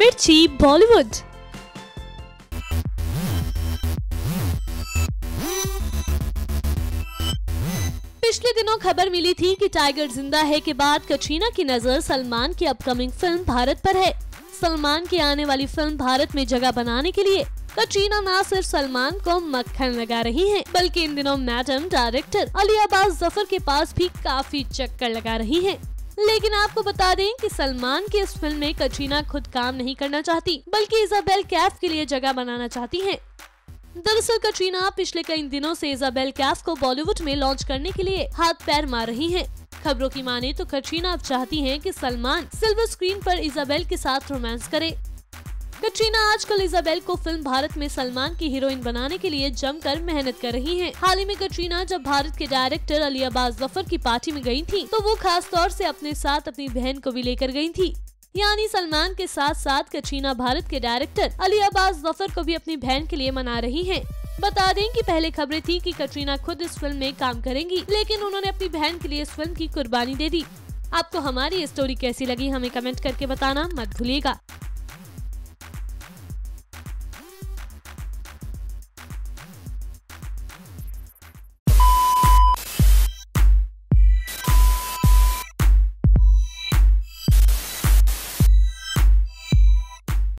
मिर्ची बॉलीवुड पिछले दिनों खबर मिली थी कि टाइगर ज़िंदा है के बाद कटरीना की नज़र सलमान की अपकमिंग फ़िल्म भारत पर है सलमान की आने वाली फ़िल्म भारत में जगह बनाने के लिए कटरीना न सिर्फ़ सलमान को मक्खन लगा रही हैं, बल्कि इन दिनों मैडम डायरेक्टर अली अब्बास ज़फ़र के पास भी काफ़ी चक्कर लगा रही हैं। लेकिन आपको बता दें कि सलमान की इस फ़िल्म में कटरीना खुद काम नहीं करना चाहती, बल्कि इजाबेल कैफ के लिए जगह बनाना चाहती हैं। दरअसल कटरीना पिछले कई दिनों से इजाबेल कैफ को बॉलीवुड में लॉन्च करने के लिए हाथ पैर मार रही हैं। खबरों की माने तो कटरीना अब चाहती हैं कि सलमान सिल्वर स्क्रीन पर इजाबेल के साथ रोमांस करे कटरीना आजकल इजाबेल को फ़िल्म भारत में सलमान की हीरोइन बनाने के लिए जमकर मेहनत कर रही हैं। हाल ही में कटरीना जब भारत के डायरेक्टर अली अब्बास ज़फ़र की पार्टी में गई थी तो वो खास तौर से अपने साथ अपनी बहन को भी लेकर गई थी यानी सलमान के साथ साथ कटरीना भारत के डायरेक्टर अली अब्बास ज़फ़र को भी अपनी बहन के लिए मना रही हैं। बता दें कि पहले खबरें थी कि कटरीना खुद इस फ़िल्म में काम करेंगी, लेकिन उन्होंने अपनी बहन के लिए इस फ़िल्म की कुर्बानी दे दी आपको हमारी स्टोरी कैसी लगी, हमें कमेंट करके बताना मत भूलिएगा